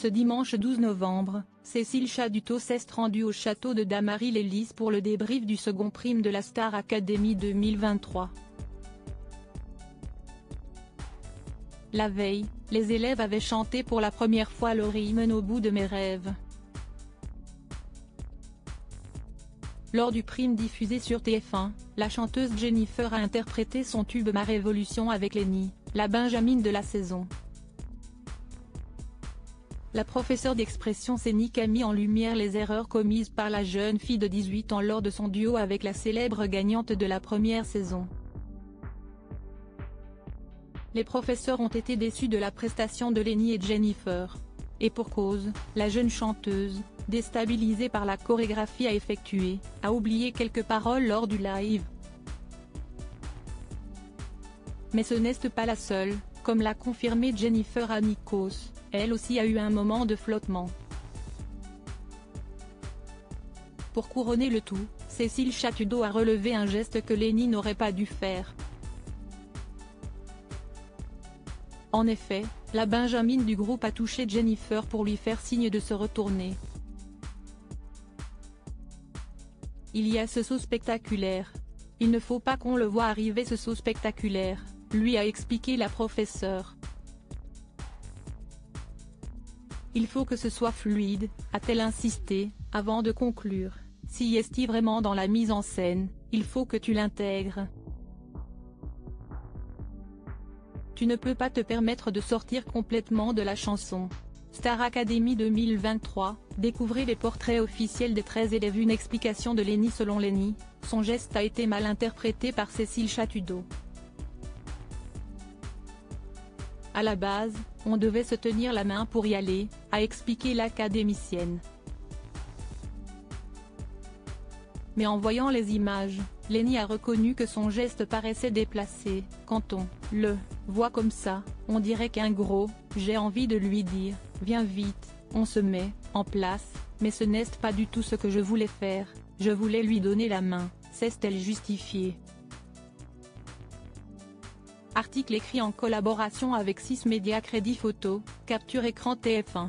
Ce dimanche 12 novembre, Cécile Chaduto s'est rendue au château de Damary-les-Lys pour le débrief du second prime de la Star Academy 2023. La veille, les élèves avaient chanté pour la première fois le au bout de mes rêves. Lors du prime diffusé sur TF1, la chanteuse Jennifer a interprété son tube Ma Révolution avec Lenny, la Benjamine de la saison. La professeure d'expression scénique a mis en lumière les erreurs commises par la jeune fille de 18 ans lors de son duo avec la célèbre gagnante de la première saison. Les professeurs ont été déçus de la prestation de Lenny et Jennifer. Et pour cause, la jeune chanteuse, déstabilisée par la chorégraphie à effectuer, a oublié quelques paroles lors du live. Mais ce n'est pas la seule, comme l'a confirmé Jennifer Anikos, elle aussi a eu un moment de flottement. Pour couronner le tout, Cécile Chatudo a relevé un geste que Lenny n'aurait pas dû faire. En effet, la Benjamine du groupe a touché Jennifer pour lui faire signe de se retourner. Il y a ce saut spectaculaire. Il ne faut pas qu'on le voit arriver ce saut spectaculaire, lui a expliqué la professeure. Il faut que ce soit fluide, a-t-elle insisté, avant de conclure, si est vraiment dans la mise en scène, il faut que tu l'intègres. Tu ne peux pas te permettre de sortir complètement de la chanson. Star Academy 2023, découvrez les portraits officiels des 13 élèves Une explication de Lenny Selon Lenny, son geste a été mal interprété par Cécile Chatudo. À la base, on devait se tenir la main pour y aller, a expliqué l'académicienne. Mais en voyant les images, Lenny a reconnu que son geste paraissait déplacé, quand on le voit comme ça, on dirait qu'un gros, j'ai envie de lui dire, viens vite, on se met en place, mais ce n'est pas du tout ce que je voulais faire, je voulais lui donner la main, s'est-elle justifiée? Article écrit en collaboration avec 6 Média Crédit Photo, Capture Écran TF1.